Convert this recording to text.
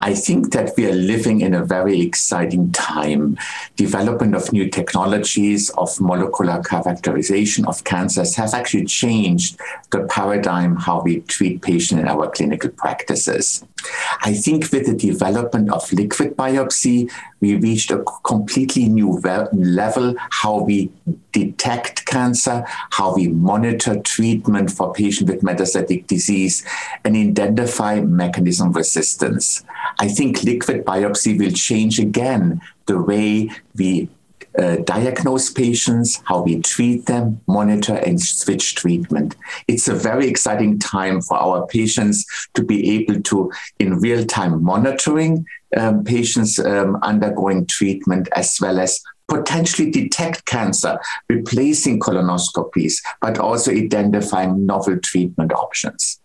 I think that we are living in a very exciting time. Development of new technologies, of molecular characterization of cancers has actually changed the paradigm how we treat patients in our clinical practices. I think with the development of liquid biopsy, we reached a completely new level how we detect cancer, how we monitor treatment for patients with metastatic disease, and identify mechanism resistance. I think liquid biopsy will change again the way we uh, diagnose patients, how we treat them, monitor, and switch treatment. It's a very exciting time for our patients to be able to, in real time monitoring um, patients um, undergoing treatment, as well as potentially detect cancer, replacing colonoscopies, but also identifying novel treatment options.